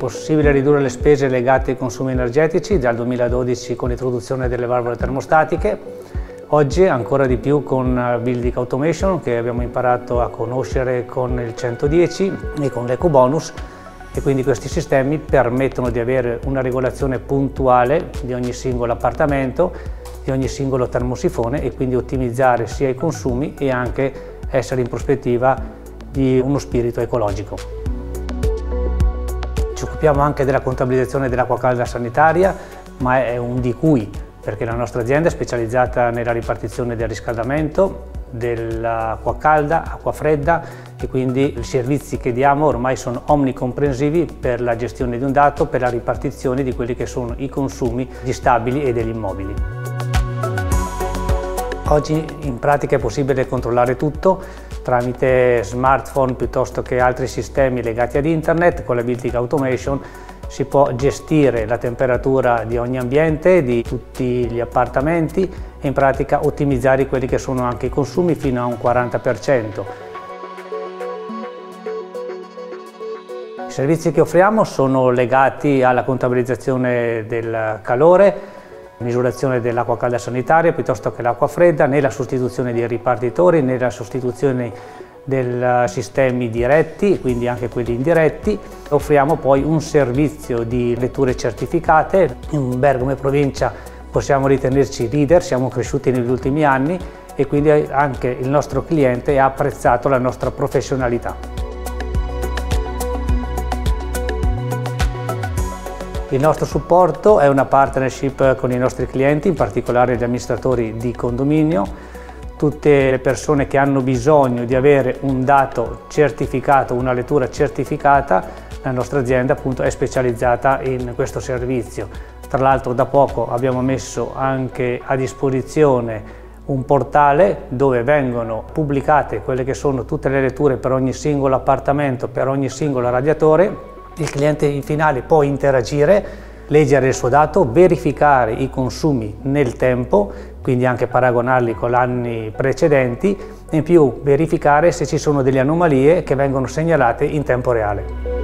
possibile ridurre le spese legate ai consumi energetici dal 2012 con l'introduzione delle valvole termostatiche. Oggi ancora di più con Building Automation che abbiamo imparato a conoscere con il 110 e con l'Eco Bonus e quindi questi sistemi permettono di avere una regolazione puntuale di ogni singolo appartamento, di ogni singolo termosifone e quindi ottimizzare sia i consumi e anche essere in prospettiva di uno spirito ecologico. Occupiamo anche della contabilizzazione dell'acqua calda sanitaria, ma è un di cui, perché la nostra azienda è specializzata nella ripartizione del riscaldamento, dell'acqua calda, acqua fredda e quindi i servizi che diamo ormai sono omnicomprensivi per la gestione di un dato, per la ripartizione di quelli che sono i consumi di stabili e degli immobili. Oggi in pratica è possibile controllare tutto tramite smartphone piuttosto che altri sistemi legati ad internet con la Building Automation si può gestire la temperatura di ogni ambiente, di tutti gli appartamenti e in pratica ottimizzare quelli che sono anche i consumi fino a un 40%. I servizi che offriamo sono legati alla contabilizzazione del calore, misurazione dell'acqua calda sanitaria piuttosto che l'acqua fredda, nella sostituzione dei ripartitori, nella sostituzione dei sistemi diretti, quindi anche quelli indiretti. Offriamo poi un servizio di letture certificate. In Bergamo e provincia possiamo ritenerci leader, siamo cresciuti negli ultimi anni e quindi anche il nostro cliente ha apprezzato la nostra professionalità. Il nostro supporto è una partnership con i nostri clienti, in particolare gli amministratori di condominio, tutte le persone che hanno bisogno di avere un dato certificato, una lettura certificata, la nostra azienda appunto è specializzata in questo servizio. Tra l'altro da poco abbiamo messo anche a disposizione un portale dove vengono pubblicate quelle che sono tutte le letture per ogni singolo appartamento, per ogni singolo radiatore. Il cliente finale può interagire leggere il suo dato, verificare i consumi nel tempo, quindi anche paragonarli con anni precedenti, e in più verificare se ci sono delle anomalie che vengono segnalate in tempo reale.